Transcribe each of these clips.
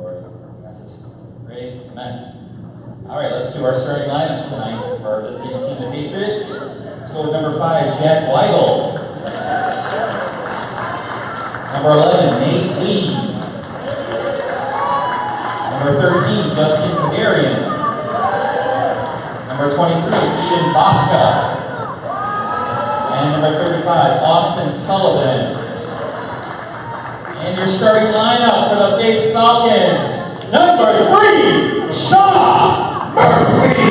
Lord. Great. Amen. All right, let's do our starting lineups tonight for our visiting team, the Patriots. Let's go with number five, Jack Weigel. Number 11, Nate Lee. Number 13, Justin Kagarian. Number 23, Eden Bosca. And number 35, Austin Sullivan. And your starting lineup for the Big Falcons. Number three, Shaw Murphy.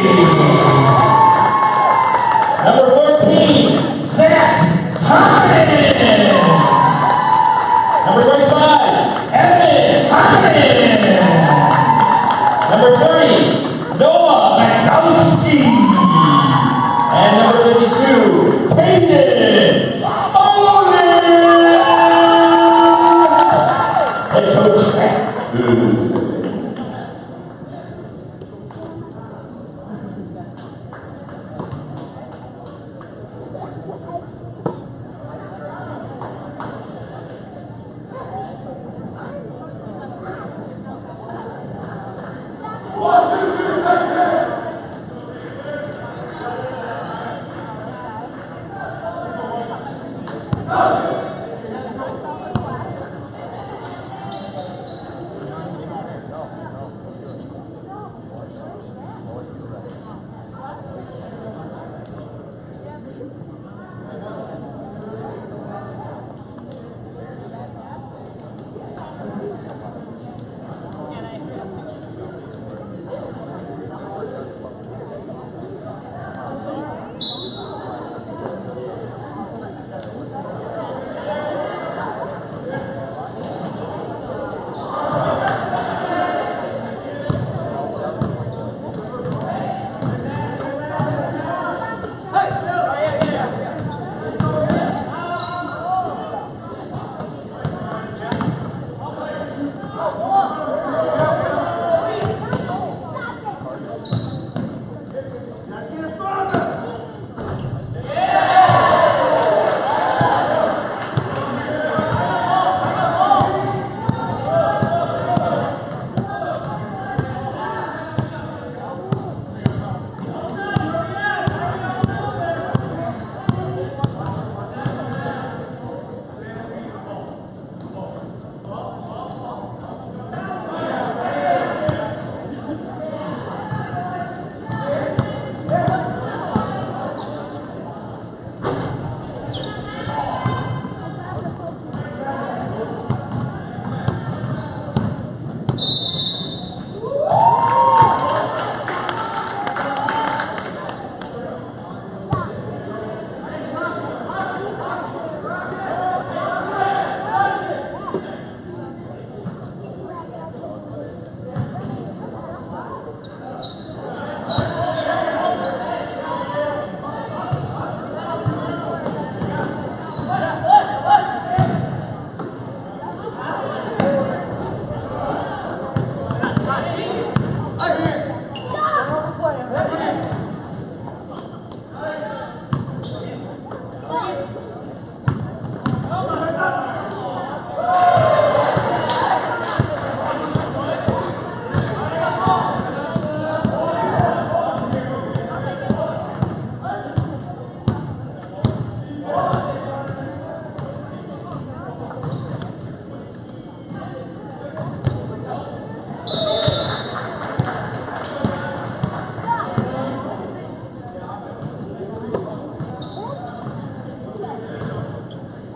Number 14, Zach Hyman.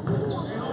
Música